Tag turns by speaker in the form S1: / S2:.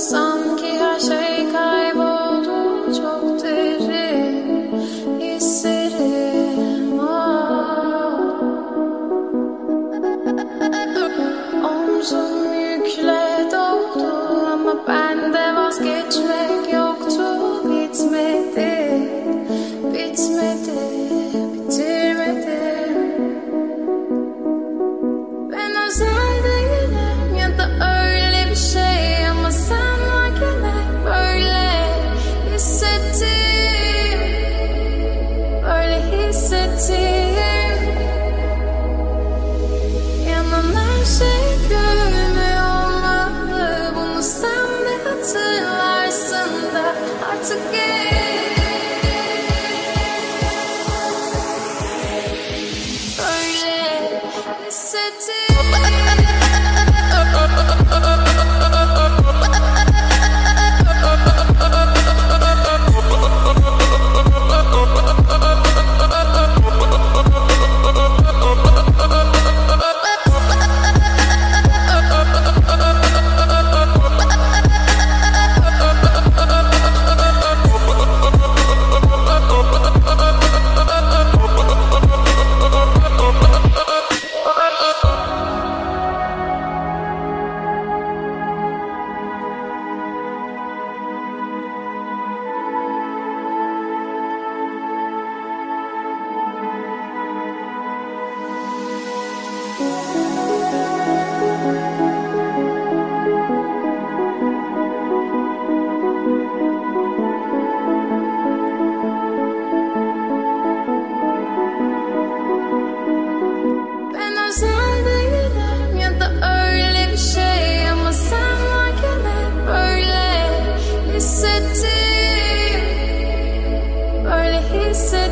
S1: Sanki to.